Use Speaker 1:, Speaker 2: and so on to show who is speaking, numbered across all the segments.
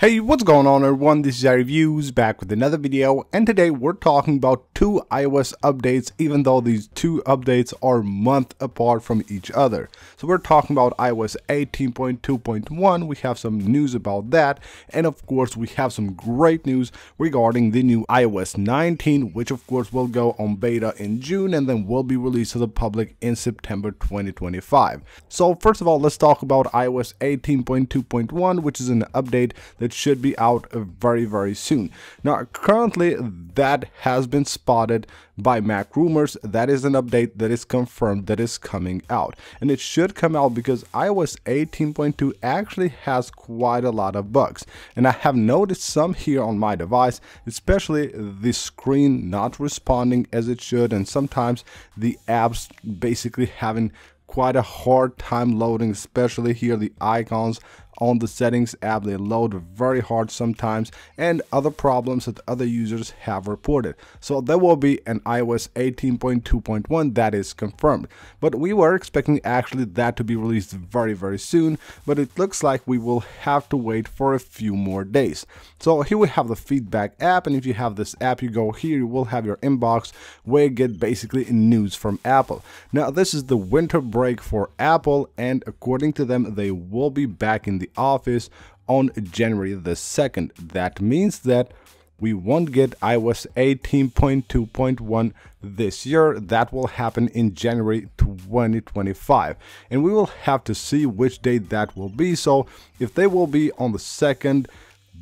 Speaker 1: Hey, what's going on everyone? This is iReviews back with another video and today we're talking about two iOS updates even though these two updates are month apart from each other. So we're talking about iOS 18.2.1, we have some news about that and of course we have some great news regarding the new iOS 19 which of course will go on beta in June and then will be released to the public in September 2025. So first of all let's talk about iOS 18.2.1 which is an update that it should be out very very soon. Now currently that has been spotted by mac rumors. That is an update that is confirmed that is coming out. And it should come out because ios 18.2 actually has quite a lot of bugs. And i have noticed some here on my device especially the screen not responding as it should. And sometimes the apps basically having quite a hard time loading especially here the icons on the settings app. They load very hard sometimes and other problems that other users have reported. So there will be an ios 18.2.1 that is confirmed. But we were expecting actually that to be released very very soon but it looks like we will have to wait for a few more days. So here we have the feedback app and if you have this app you go here you will have your inbox where you get basically news from apple. Now this is the winter break for apple and according to them they will be back in the office on January the 2nd. That means that we won't get iOS 18.2.1 this year. That will happen in January 2025. And we will have to see which date that will be. So if they will be on the 2nd,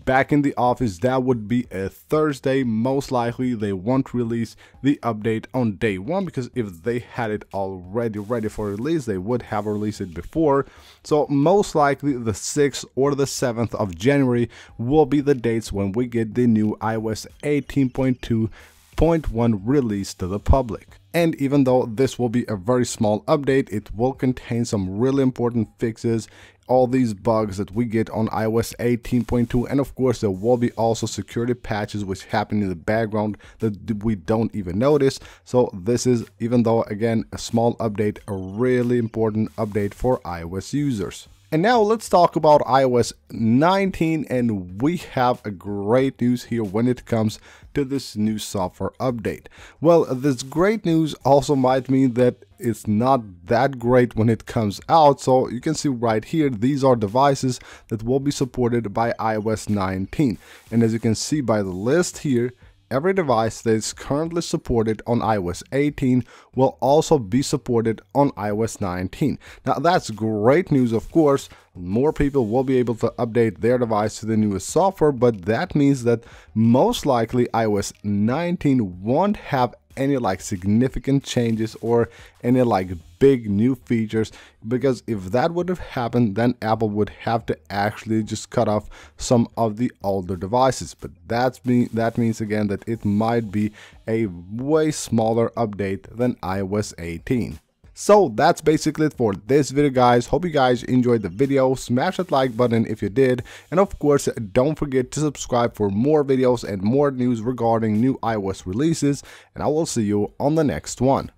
Speaker 1: back in the office that would be a thursday. Most likely they won't release the update on day one because if they had it already ready for release they would have released it before. So most likely the 6th or the 7th of january will be the dates when we get the new ios 18.2.1 release to the public and even though this will be a very small update it will contain some really important fixes all these bugs that we get on iOS 18.2 and of course there will be also security patches which happen in the background that we don't even notice so this is even though again a small update a really important update for iOS users. And now let's talk about iOS 19 and we have a great news here when it comes to this new software update. Well, this great news also might mean that it's not that great when it comes out. So you can see right here, these are devices that will be supported by iOS 19. And as you can see by the list here, Every device that is currently supported on iOS 18 will also be supported on iOS 19. Now that's great news of course, more people will be able to update their device to the newest software, but that means that most likely iOS 19 won't have any like significant changes or any like big new features. Because if that would have happened then Apple would have to actually just cut off some of the older devices. But that's mean that means again that it might be a way smaller update than iOS 18 so that's basically it for this video guys. Hope you guys enjoyed the video. Smash that like button if you did. And of course don't forget to subscribe for more videos and more news regarding new iOS releases. And I will see you on the next one.